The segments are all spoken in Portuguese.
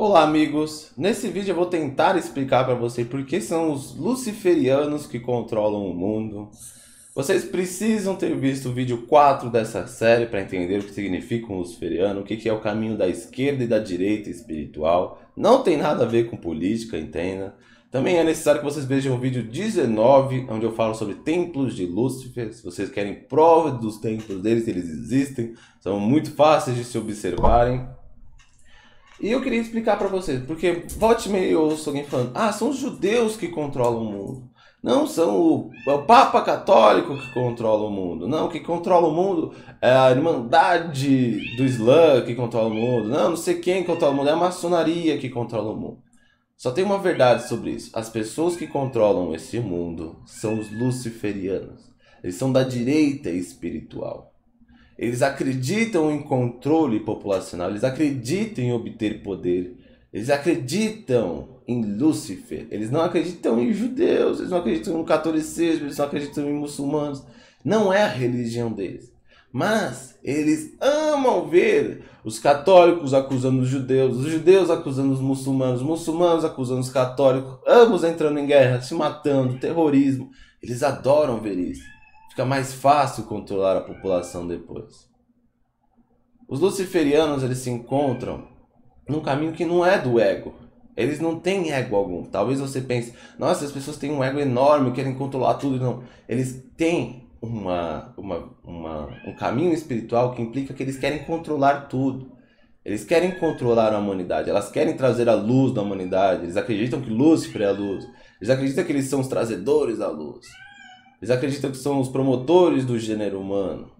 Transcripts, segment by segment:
Olá amigos, nesse vídeo eu vou tentar explicar para vocês por que são os luciferianos que controlam o mundo. Vocês precisam ter visto o vídeo 4 dessa série para entender o que significa um luciferiano, o que é o caminho da esquerda e da direita espiritual. Não tem nada a ver com política, entenda. Também é necessário que vocês vejam o vídeo 19, onde eu falo sobre templos de Lúcifer. Se vocês querem prova dos templos deles, eles existem. São muito fáceis de se observarem. E eu queria explicar para vocês, porque volte meio eu ouço alguém falando, ah, são os judeus que controlam o mundo. Não são o, é o Papa Católico que controla o mundo. Não, que controla o mundo é a Irmandade do Islã que controla o mundo. Não, não sei quem controla o mundo, é a maçonaria que controla o mundo. Só tem uma verdade sobre isso. As pessoas que controlam esse mundo são os luciferianos. Eles são da direita espiritual. Eles acreditam em controle populacional, eles acreditam em obter poder, eles acreditam em Lúcifer, eles não acreditam em judeus, eles não acreditam no catolicismo, eles não acreditam em muçulmanos. Não é a religião deles. Mas eles amam ver os católicos acusando os judeus, os judeus acusando os muçulmanos, os muçulmanos acusando os católicos, ambos entrando em guerra, se matando, terrorismo. Eles adoram ver isso. Fica mais fácil controlar a população depois. Os luciferianos eles se encontram num caminho que não é do ego. Eles não têm ego algum. Talvez você pense, nossa, as pessoas têm um ego enorme, querem controlar tudo. Não. Eles têm uma, uma, uma, um caminho espiritual que implica que eles querem controlar tudo. Eles querem controlar a humanidade, elas querem trazer a luz da humanidade. Eles acreditam que Lúcifer é a luz. Eles acreditam que eles são os trazedores da luz. Eles acreditam que são os promotores do gênero humano.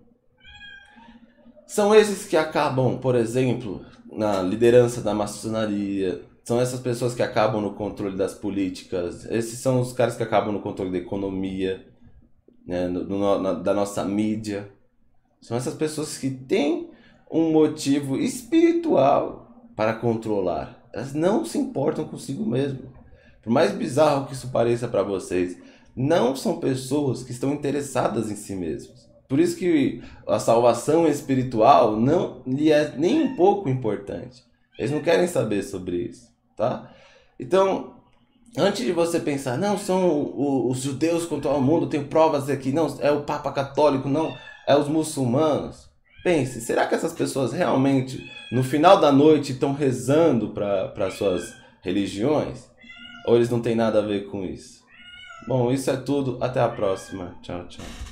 São esses que acabam, por exemplo, na liderança da maçonaria. São essas pessoas que acabam no controle das políticas. Esses são os caras que acabam no controle da economia né, no, no, na, da nossa mídia. São essas pessoas que têm um motivo espiritual para controlar. Elas não se importam consigo mesmo. Por mais bizarro que isso pareça para vocês, não são pessoas que estão interessadas em si mesmos. Por isso que a salvação espiritual não lhe é nem um pouco importante. Eles não querem saber sobre isso, tá? Então, Antes de você pensar, não, são os judeus contra o mundo, tem provas aqui, não, é o Papa Católico, não, é os muçulmanos. Pense, será que essas pessoas realmente, no final da noite, estão rezando para suas religiões? Ou eles não têm nada a ver com isso? Bom, isso é tudo. Até a próxima. Tchau, tchau.